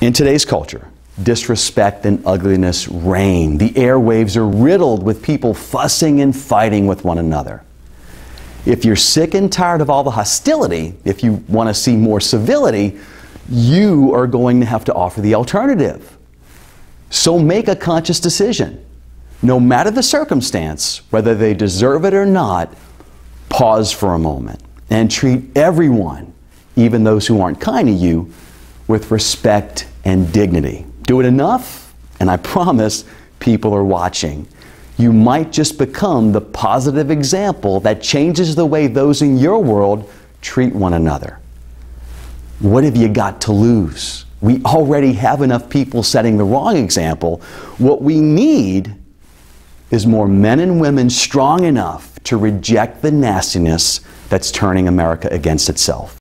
In today's culture, disrespect and ugliness reign. The airwaves are riddled with people fussing and fighting with one another. If you're sick and tired of all the hostility, if you want to see more civility, you are going to have to offer the alternative. So make a conscious decision. No matter the circumstance, whether they deserve it or not, pause for a moment and treat everyone, even those who aren't kind to you, with respect and dignity. Do it enough, and I promise people are watching. You might just become the positive example that changes the way those in your world treat one another. What have you got to lose? We already have enough people setting the wrong example. What we need is more men and women strong enough to reject the nastiness that's turning America against itself.